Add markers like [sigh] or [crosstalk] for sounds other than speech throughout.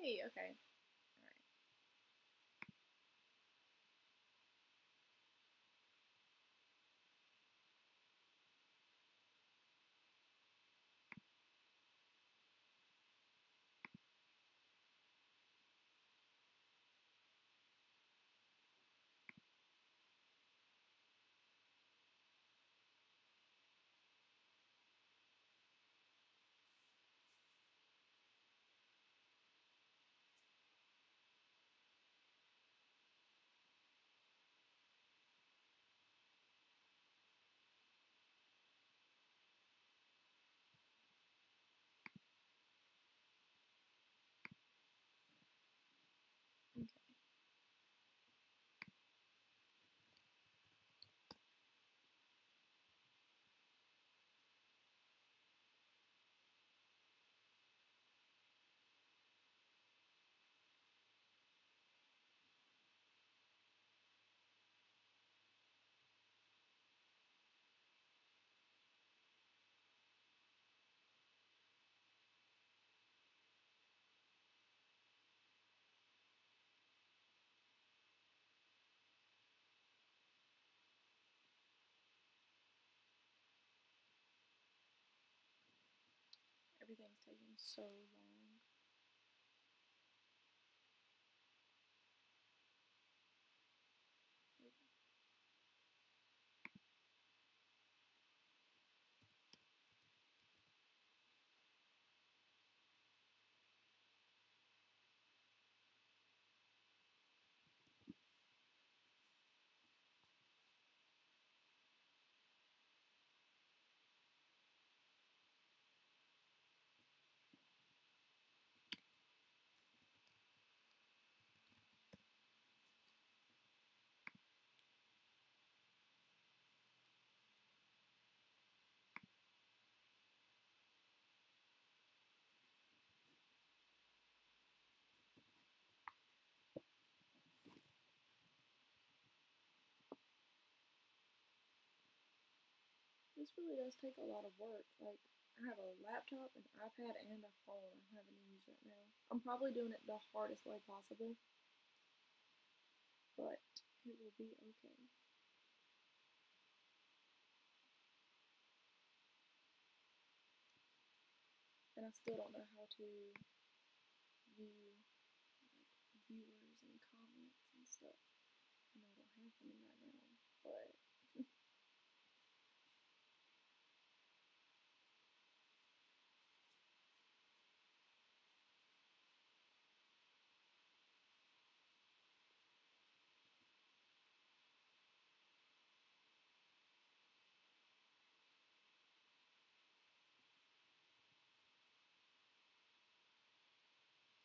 Hey, okay. Taking so long. This really does take a lot of work. Like, I have a laptop, an iPad, and a phone I'm having to use right now. I'm probably doing it the hardest way possible, but it will be okay. And I still don't know how to view like, viewers and comments and stuff. I know I don't have any right now, but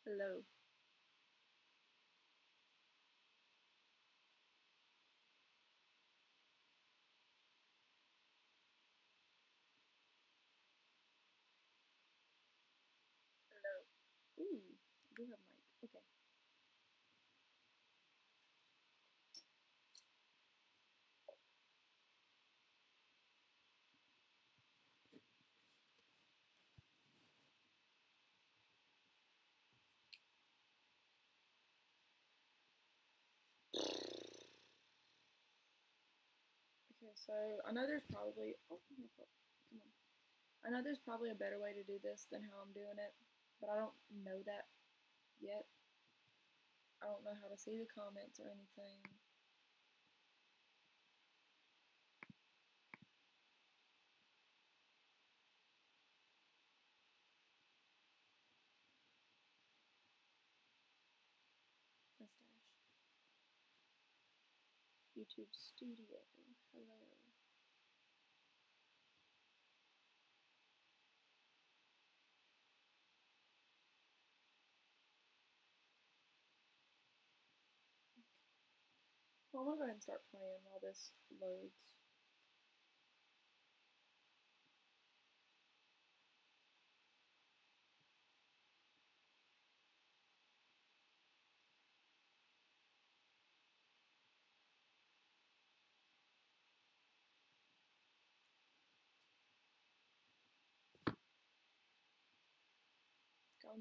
hello. Ooh, I do have mic. So I know there's probably oh come on. I know there's probably a better way to do this than how I'm doing it, but I don't know that yet. I don't know how to see the comments or anything. YouTube Studio. Hello. Well, I'm gonna go ahead and start playing while this loads. I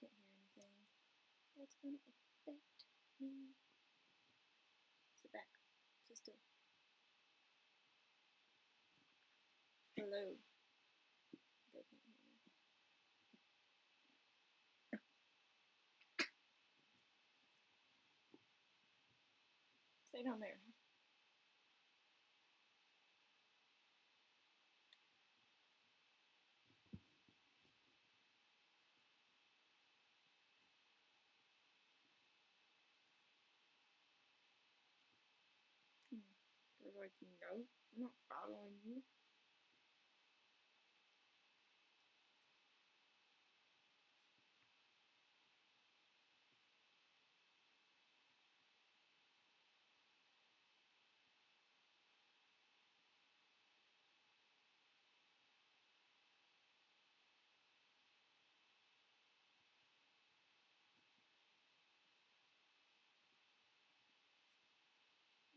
can't hear anything. That's gonna affect me. Sit back. Sit. Hello. They can't hear me. Stay down there. Hmm. Like, no, I'm not following you.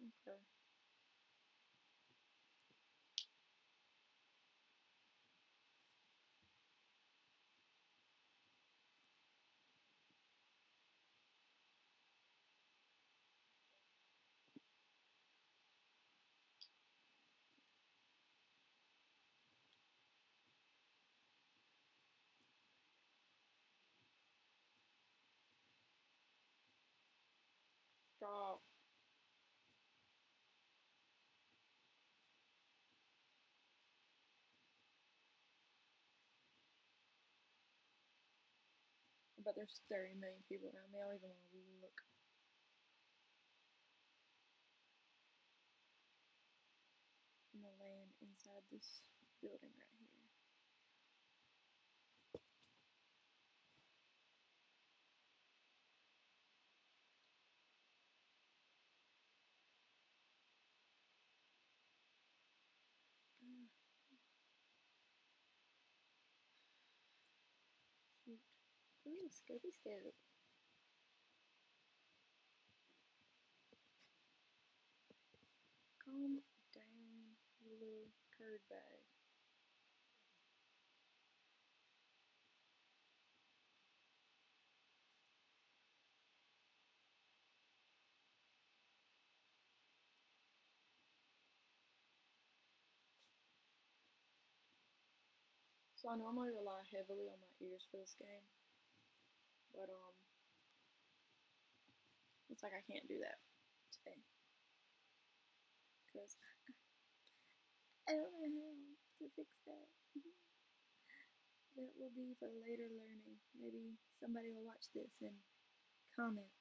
Okay. But there's 30 million people around me. I don't even want to look. I'm gonna land inside this building right Ooh, scopy scope. Calm down, you little turd bag. So I normally rely heavily on my ears for this game, but um, it's like I can't do that today because [laughs] I don't know how to fix that. [laughs] that will be for later learning. Maybe somebody will watch this and comment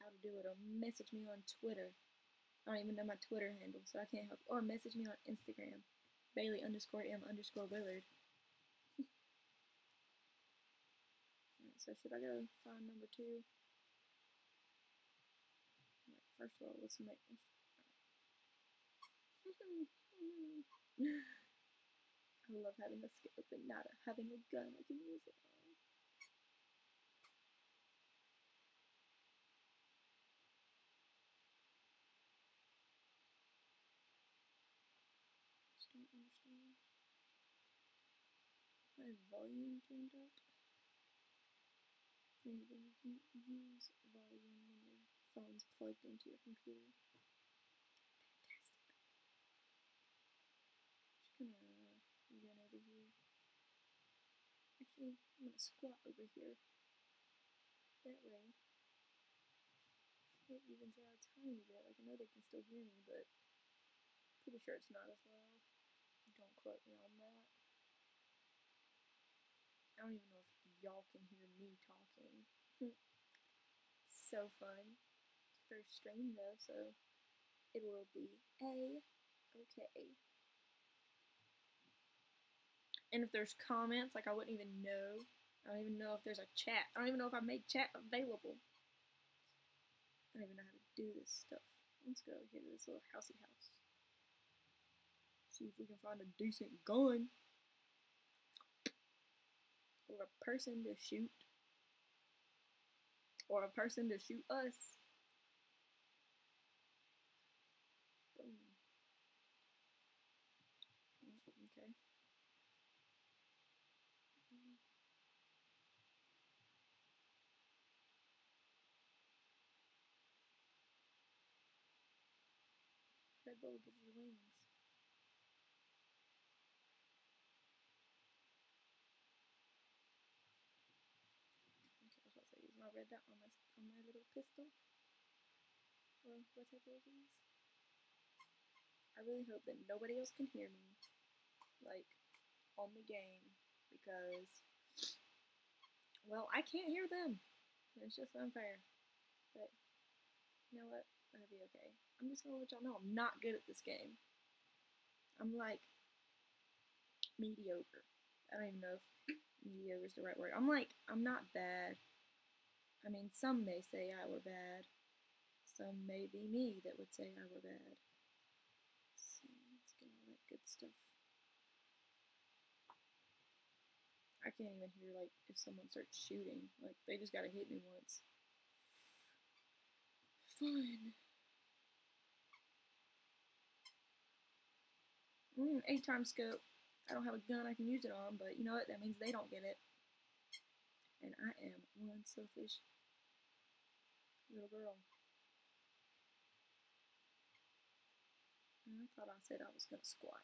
how to do it, or message me on Twitter. I don't even know my Twitter handle, so I can't help. Or message me on Instagram, Bailey underscore M underscore Willard. So should I go find number two? First of all, let's make this. [laughs] I love having a scope and not having a gun I can use it on. Just don't understand. My volume turned up. And you can use volume when your phone's plugged into your computer. Fantastic. Just gonna run over here. Actually, I'm gonna squat over here. That way, it evens out a tiny bit. Like, I know they can still hear me, but pretty sure it's not as loud. Don't quote me on that. I don't even know if y'all can hear me talking. Hmm. so fun. It's first stream though, so it will be a okay. And if there's comments, like I wouldn't even know. I don't even know if there's a chat. I don't even know if I made chat available. I don't even know how to do this stuff. Let's go here to this little housey house. See if we can find a decent gun. Or a person to shoot. or a person to shoot us. Okay. Red Bull gives you wings. Okay, I was dot on my on my little pistol. Or whatever it is. I really hope that nobody else can hear me. Like on the game because well, I can't hear them. It's just unfair. But you know what? That'll be okay. I'm just gonna let y'all know I'm not good at this game. I'm like mediocre. I don't even know if mediocre is the right word. I'm like I'm not bad. I mean, some may say I were bad. Some may be me that would say I were bad. So let's get all that good stuff. I can't even hear like if someone starts shooting. Like they just gotta hit me once. Fun. Mm, eight times scope. I don't have a gun I can use it on, but you know what? That means they don't get it. And I am one selfish little girl. And I thought I said I was gonna squat.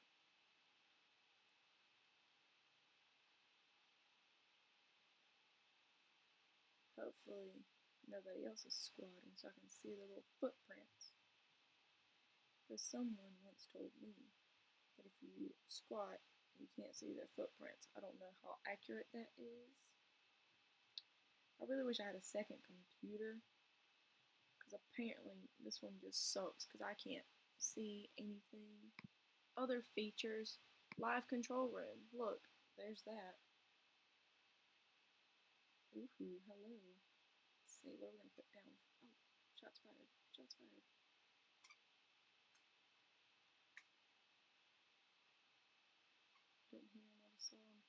Hopefully nobody else is squatting so I can see the little footprints. Because someone once told me that if you squat, you can't see their footprints. I don't know how accurate that is. I really wish I had a second computer. Because apparently this one just sucks because I can't see anything. Other features. Live control room. Look, there's that. Ooh, hello. Let's see, what we're gonna put down? Oh, shots fired. Shots fired. Didn't hear him, I just saw him.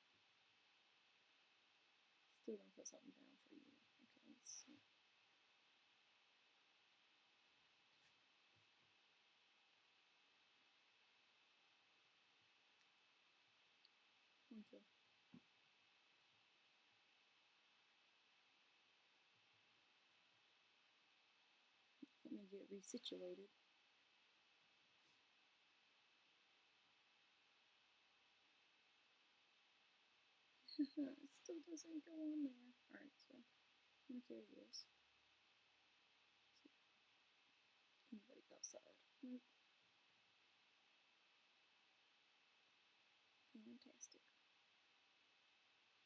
Still gonna put something down for you. Okay, let's see. Okay. Let me get resituated. It [laughs] still doesn't go on there. Alright, so okay it is. Anybody outside? Nope. Fantastic.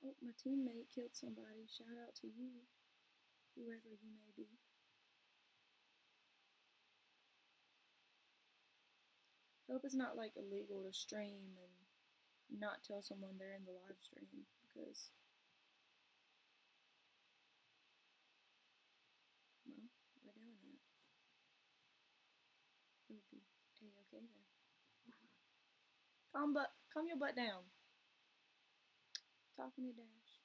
Oh, my teammate killed somebody. Shout out to you, whoever you may be. Hope it's not like illegal to stream and not tell someone they're in the live stream because well, we're doing that. It would be a okay then. Calm butt calm your butt down. Talking to Dash.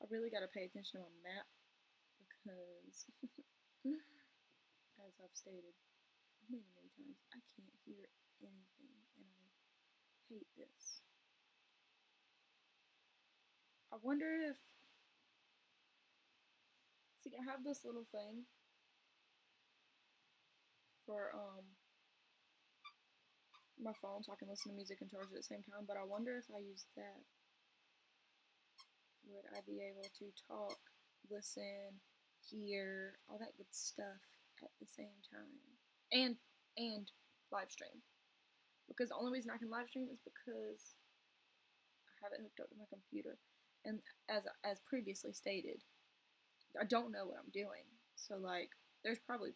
I really gotta pay attention to my map because [laughs] I've stated many, many times, I can't hear anything and I hate this. I wonder if see I have this little thing for um my phone so I can listen to music and charge at the same time, but I wonder if I use that would I be able to talk, listen, hear, all that good stuff at the same time. And and live stream. Because the only reason I can live stream is because I have it hooked up to my computer. And as as previously stated, I don't know what I'm doing. So like there's probably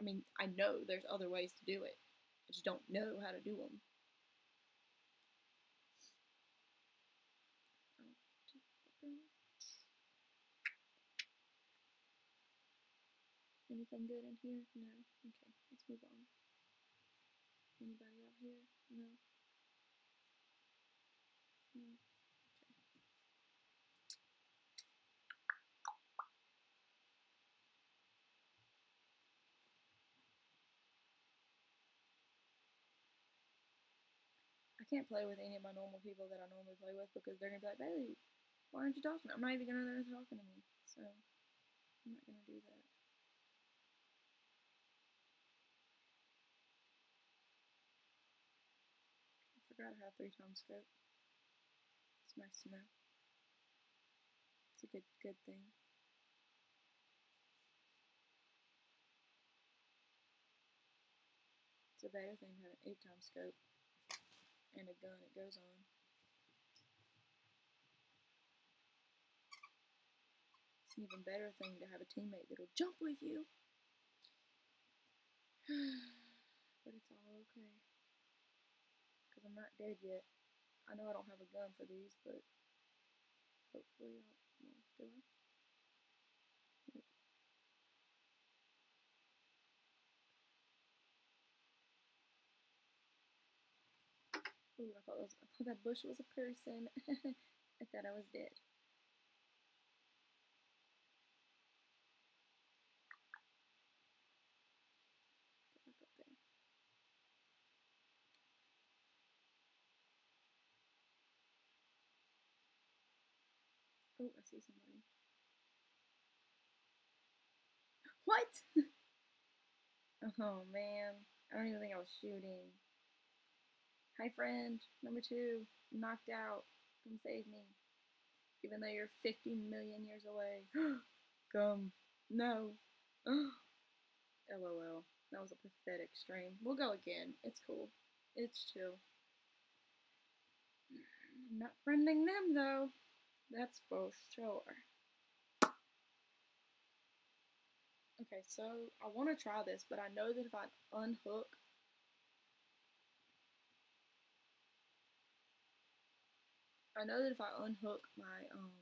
I mean, I know there's other ways to do it. I just don't know how to do them. anything good in here? No? Okay, let's move on. Anybody out here? No? No? Okay. I can't play with any of my normal people that I normally play with because they're going to be like, Bailey, why aren't you talking? I'm not even going to know they're talking to me. So, I'm not going to do that. I have three times scope. It's nice to know. It's a good good thing. It's a better thing to have an eight times scope and a gun it goes on. It's an even better thing to have a teammate that'll jump with you. [sighs] but it's all okay. I'm not dead yet. I know I don't have a gun for these, but hopefully I'll. Do I? Ooh, I thought, was, I thought that bush was a person. [laughs] I thought I was dead. Oh, I see somebody. What? [laughs] oh man, I don't even think I was shooting. Hi, friend. Number two, knocked out. Come save me. Even though you're 50 million years away. [gasps] Come. No. [gasps] LOL. That was a pathetic stream. We'll go again. It's cool. It's chill. I'm not friending them though. That's for sure. Okay, so I want to try this, but I know that if I unhook I know that if I unhook my um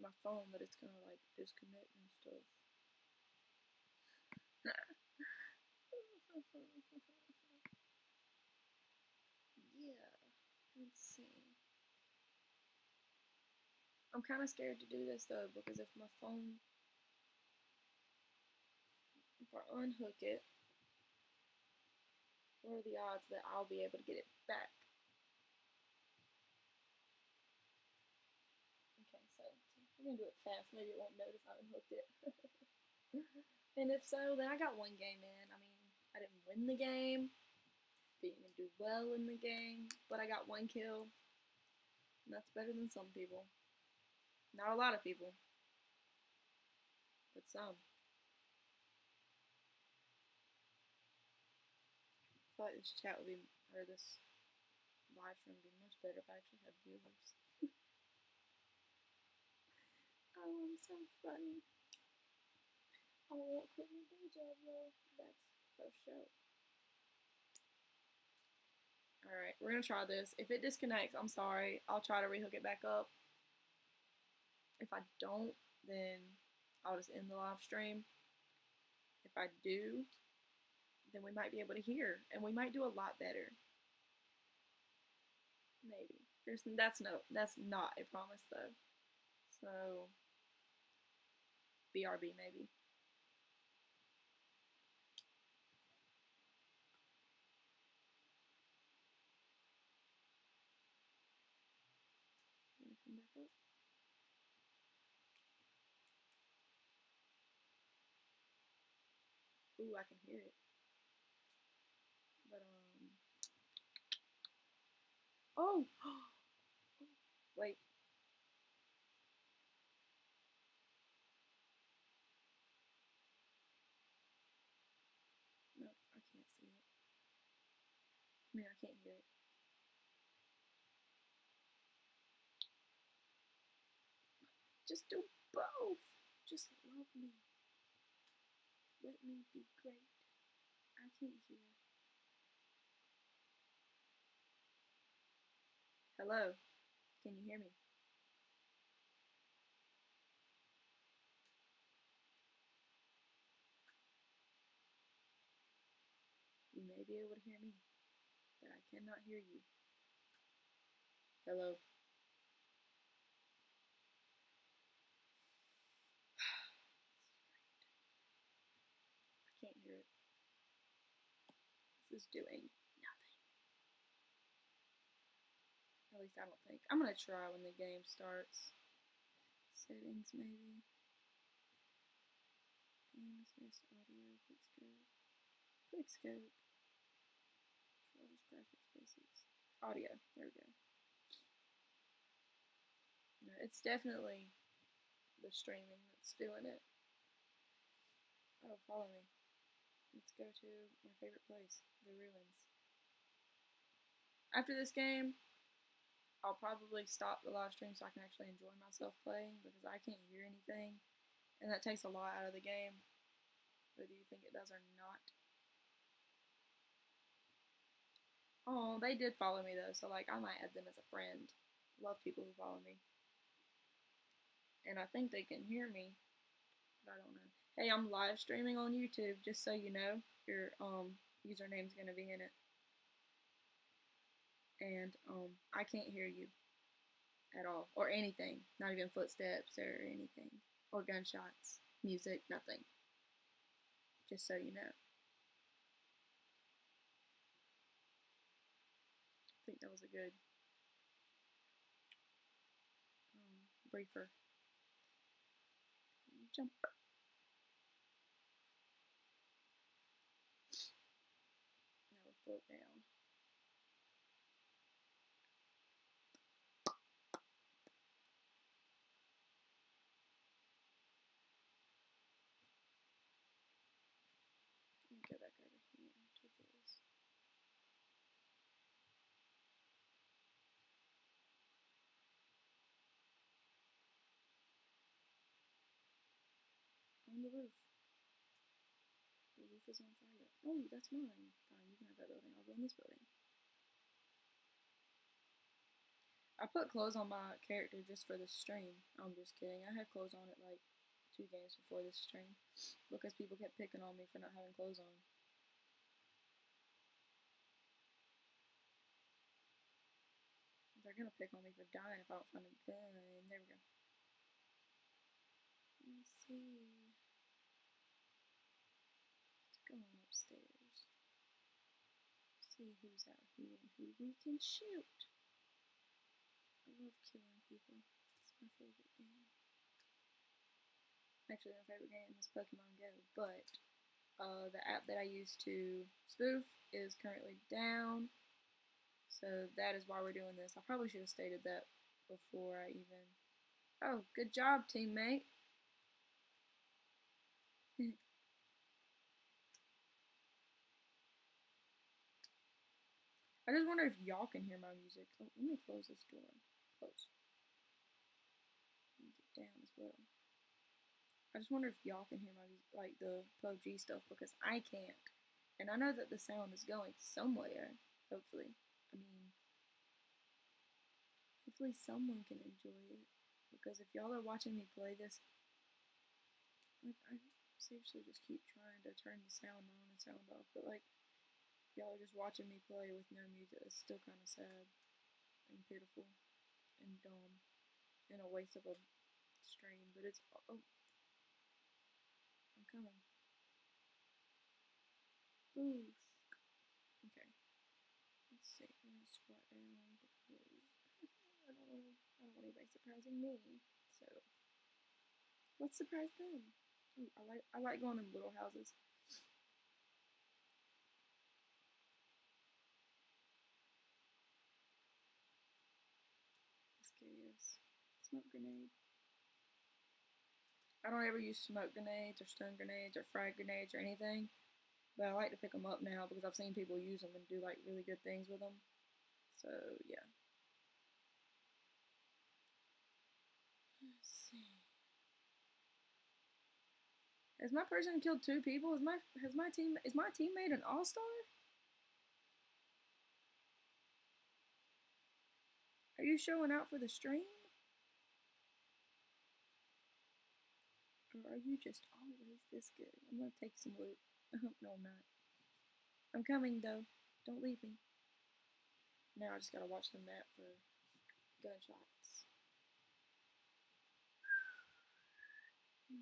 my phone that it's gonna like disconnect and stuff. Yeah, let's see. I'm kind of scared to do this though because if my phone if I unhook it, what are the odds that I'll be able to get it back? Okay, so we're gonna do it fast. Maybe it won't notice I unhooked it. [laughs] and if so, then I got one game in. I mean, I didn't win the game, didn't do well in the game, but I got one kill. And that's better than some people. Not a lot of people, but some. I thought this chat would be, or this live stream would be much better if I actually had viewers. [laughs] oh, I'm so funny. I won't quit my day job though. That's Oh, for sure. Alright, we're gonna try this. If it disconnects, I'm sorry. I'll try to rehook it back up. If I don't, then I'll just end the live stream. If I do, then we might be able to hear and we might do a lot better. Maybe. There's that's no that's not a promise though. So BRB maybe. Ooh, I can hear it. But um Oh [gasps] wait. No, I can't see it. I mean I can't hear it. Just do both. Just love me. Let me be great. I can't hear. Hello. Can you hear me? You may be able to hear me, but I cannot hear you. Hello. Is doing nothing. At least I don't think. I'm gonna try when the game starts. Settings maybe. Assist audio, quick scope. Quick scope. Controls, graphics, basics. Audio. There we go. No, it's definitely the streaming that's doing it. Oh, follow me. Let's go to my favorite place, the ruins. After this game, I'll probably stop the live stream so I can actually enjoy myself playing because I can't hear anything. And that takes a lot out of the game, whether you think it does or not. Oh, they did follow me though, so like I might add them as a friend. Love people who follow me. And I think they can hear me, but I don't know. Hey, I'm live streaming on YouTube, just so you know. Your um username's gonna be in it. And um I can't hear you at all. Or anything. Not even footsteps or anything. Or gunshots. Music, nothing. Just so you know. I think that was a good um, briefer. Jump. Let go back over here to this. On the roof. The roof is on fire. Oh, that's mine. Building. I'll go in this building. I put clothes on my character just for the stream. I'm just kidding. I had clothes on it like two games before this stream because people kept picking on me for not having clothes on. They're gonna pick on me for dying if I don't find a gun. There we go. Let's see. Go on upstairs. See who's out here and who we can shoot. I love killing people. It's my favorite game. Actually, my favorite game is Pokemon Go, but uh, the app that I use to spoof is currently down. So that is why we're doing this. I probably should have stated that before I even... Oh, good job, teammate. I just wonder if y'all can hear my music. Oh, let me close this door. Close. Get down as well. I just wonder if y'all can hear my like the PUBG stuff because I can't. And I know that the sound is going somewhere. Hopefully. I mean, hopefully someone can enjoy it. Because if y'all are watching me play this, like I seriously just keep trying to turn the sound on and sound off, but like y'all are just watching me play with no music. It's still kind of sad and pitiful and dumb and a waste of a stream. But it's oh, oh. I'm coming. Boosh. Okay. Let's see. I'm gonna squat down because I don't want I don't want anybody surprising me. So let's surprise them. Ooh, I like I like going in little houses. Smoke grenade. I don't ever use smoke grenades or stun grenades or frag grenades or anything, but I like to pick them up now because I've seen people use them and do like really good things with them. So yeah. Let's see. Has my person killed two people? Is my has my team is my teammate an all star? Are you showing out for the stream? are you just always this good? I'm gonna take some loot. [laughs] no, I'm not. I'm coming, though. Don't leave me. Now I just gotta watch the map for gunshots. Hmm.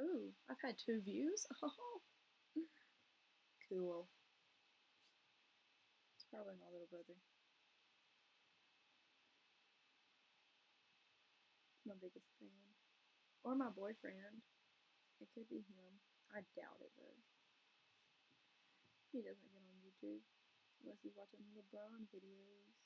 Ooh, I've had two views. Oh, [laughs] cool. Probably my little brother. my biggest fan. Or my boyfriend. It could be him. I doubt it though. He doesn't get on YouTube unless he's watching LeBron videos.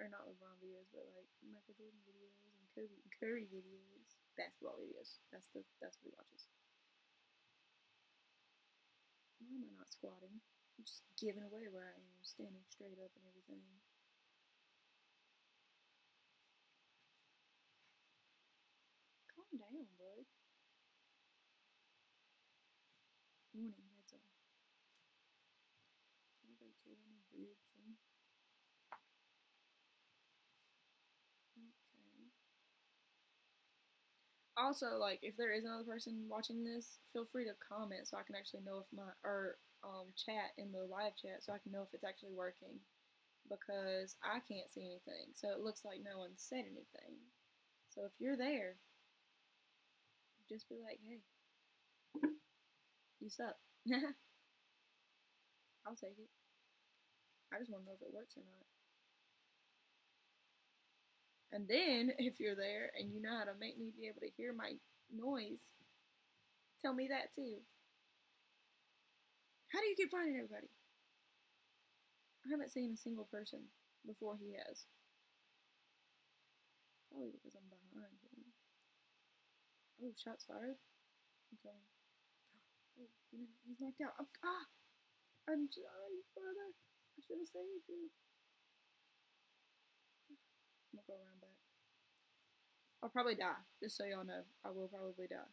Or not LeBron videos, but like Michael Jordan videos and Kobe and Curry videos. Basketball videos. That's the that's what he watches. Why am I not squatting? Just giving away where I am, standing straight up and everything. Calm down, bud. Morning, that's all. Care about my boobs, huh? Okay. Also, like, if there is another person watching this, feel free to comment so I can actually know if my or um chat in the live chat so I can know if it's actually working because I can't see anything. So it looks like no one said anything. So if you're there, just be like, hey, you suck. [laughs] I'll take it. I just want to know if it works or not. And then, [laughs] if you're there and you know how to make me be able to hear my noise, tell me that too. How do you keep finding everybody? I haven't seen a single person before he has. Probably because I'm behind him. Oh, shots fired. Okay. Oh, he's knocked out. I'm, ah! I'm sorry, brother. I should have saved you. I'm gonna go around back. I'll probably die, just so y'all know. I will probably die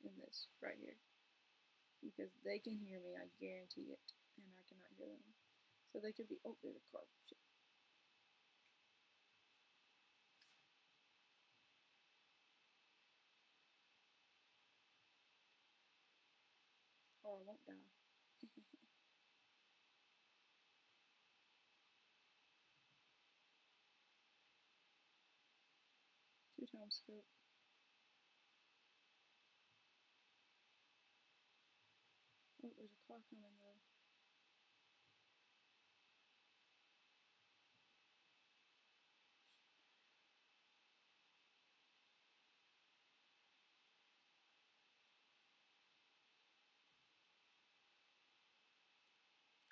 in this right here. Because they can hear me, I guarantee it. And I cannot hear them. So they could be, oh, there's a car. Shit. Or I won't die. [laughs] Two times scope. There's a car coming though.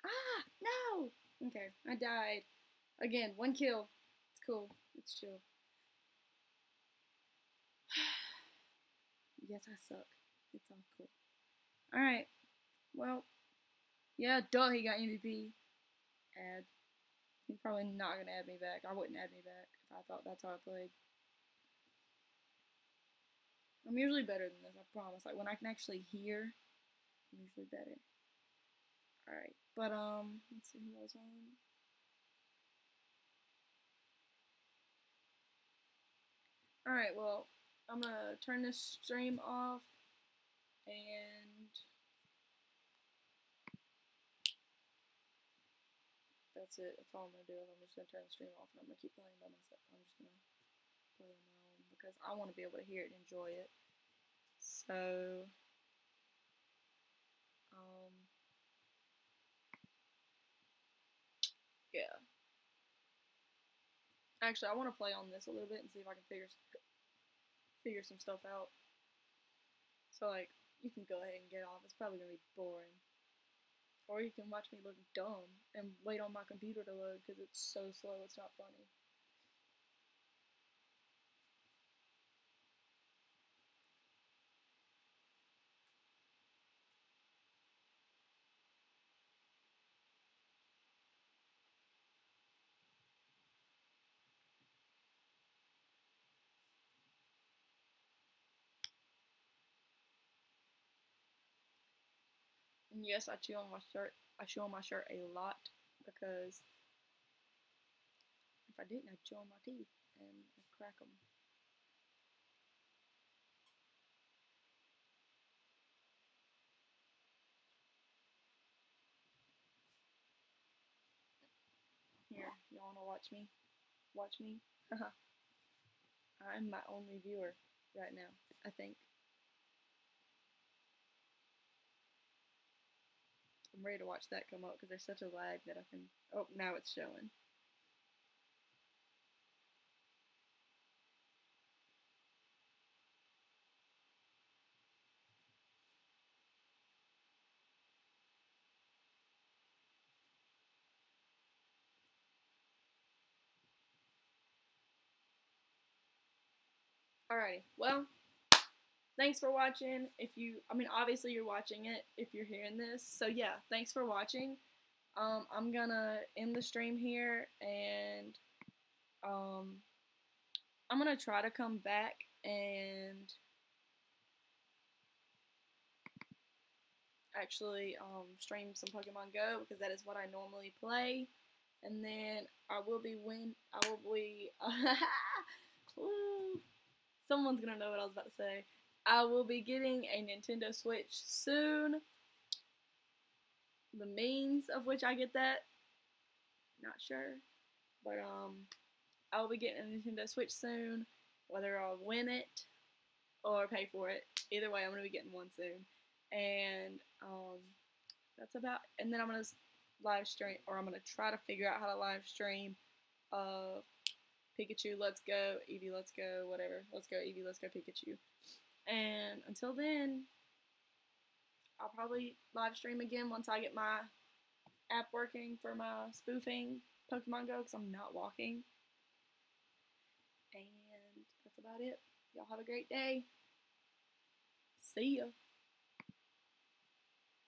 Ah, no! Okay, I died. Again, one kill. It's cool. It's chill. [sighs] yes, I suck. It's all cool. Alright. Well, yeah, duh, he got MVP. Add. He's probably not going to add me back. I wouldn't add me back if I thought that's how I played. I'm usually better than this, I promise. Like, when I can actually hear, I'm usually better. Alright, but, um, let's see who was on. Alright, well, I'm gonna turn this stream off and that's it. That's all I'm gonna do. I'm just gonna turn the stream off and I'm gonna keep playing by myself. I'm just gonna play on my own because I want to be able to hear it and enjoy it. So, um, yeah. Actually, I want to play on this a little bit and see if I can figure figure some stuff out. So like, you can go ahead and get off. It's probably gonna be boring. Or you can watch me look dumb and wait on my computer to load because it's so slow it's not funny. Yes, I chew on my shirt. I chew on my shirt a lot because if I didn't, I'd chew on my teeth and I'd crack them. Here, y'all wanna watch me? Watch me? [laughs] I'm my only viewer right now, I think. I'm ready to watch that come up because there's such a lag that I can. Oh, now it's showing. Alrighty, well, thanks for watching. If you, I mean, obviously you're watching it if you're hearing this. So yeah, thanks for watching. Um, I'm gonna end the stream here and um, I'm gonna try to come back and actually um, stream some Pokemon Go because that is what I normally play. And then I will be win. I will be. [laughs] Someone's gonna know what I was about to say. I will be getting a Nintendo Switch soon. The means of which I get that, not sure. But um, I will be getting a Nintendo Switch soon. Whether I'll win it or pay for it, either way, I'm gonna be getting one soon. And um, that's about. And then I'm gonna live stream, or I'm gonna try to figure out how to live stream. Uh, Pikachu, let's go. Eevee, let's go. Whatever. Let's go, Eevee, let's go, Pikachu. And until then, I'll probably live stream again once I get my app working for my spoofing Pokemon Go because I'm not walking. And that's about it. Y'all have a great day. See ya.